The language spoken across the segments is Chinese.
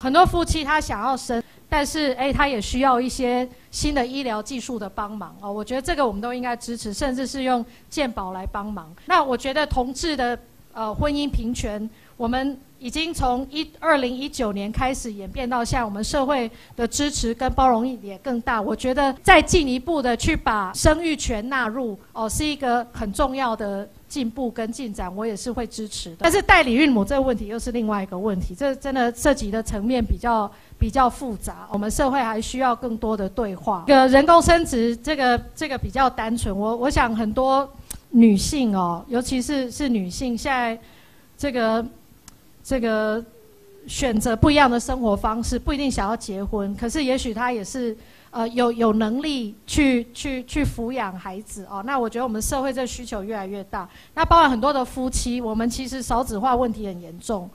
很多夫妻他想要生，但是哎，他也需要一些新的医疗技术的帮忙哦。我觉得这个我们都应该支持，甚至是用健保来帮忙。那我觉得同志的呃婚姻平权，我们已经从一二零一九年开始演变到现在，我们社会的支持跟包容也更大。我觉得再进一步的去把生育权纳入哦，是一个很重要的。进步跟进展，我也是会支持的。但是代理孕母这个问题又是另外一个问题，这真的涉及的层面比较比较复杂。我们社会还需要更多的对话。这个人工生殖，这个这个比较单纯。我我想很多女性哦，尤其是是女性，现在这个这个选择不一样的生活方式，不一定想要结婚，可是也许她也是。呃，有有能力去去去抚养孩子哦，那我觉得我们社会这需求越来越大。那包含很多的夫妻，我们其实少子化问题很严重，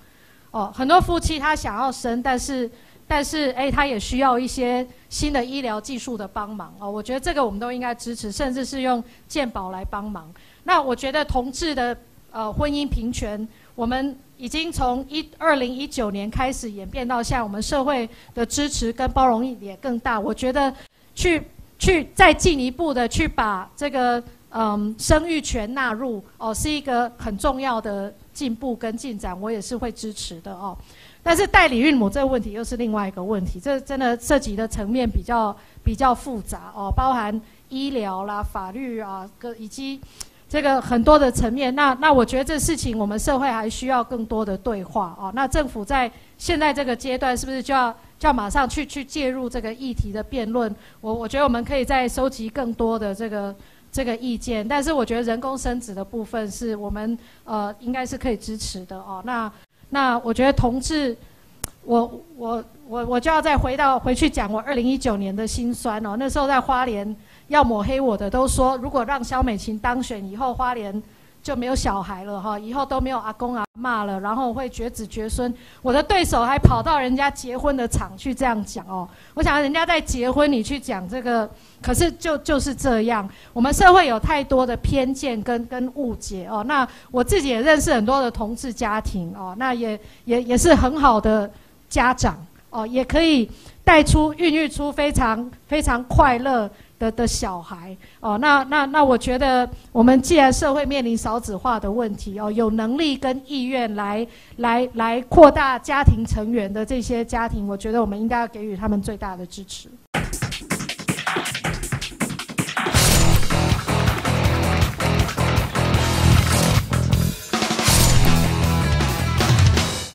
哦，很多夫妻他想要生，但是但是哎，他也需要一些新的医疗技术的帮忙哦。我觉得这个我们都应该支持，甚至是用健保来帮忙。那我觉得同志的呃婚姻平权，我们。已经从一二零一九年开始演变到现在，我们社会的支持跟包容也更大。我觉得，去去再进一步的去把这个嗯生育权纳入哦，是一个很重要的进步跟进展，我也是会支持的哦。但是代理孕母这个问题又是另外一个问题，这真的涉及的层面比较比较复杂哦，包含医疗啦、法律啊，跟以及。这个很多的层面，那那我觉得这事情我们社会还需要更多的对话哦。那政府在现在这个阶段，是不是就要就要马上去去介入这个议题的辩论？我我觉得我们可以再收集更多的这个这个意见。但是我觉得人工生殖的部分是我们呃应该是可以支持的哦。那那我觉得同志，我我我我就要再回到回去讲我二零一九年的心酸哦。那时候在花莲。要抹黑我的都说，如果让肖美琴当选以后，花莲就没有小孩了哈，以后都没有阿公阿妈了，然后会绝子绝孙。我的对手还跑到人家结婚的场去这样讲哦，我想人家在结婚，你去讲这个，可是就就是这样。我们社会有太多的偏见跟跟误解哦。那我自己也认识很多的同志家庭哦，那也也也是很好的家长哦，也可以带出孕育出非常非常快乐。的的小孩哦，那那那，我觉得我们既然社会面临少子化的问题哦，有能力跟意愿来来来扩大家庭成员的这些家庭，我觉得我们应该要给予他们最大的支持。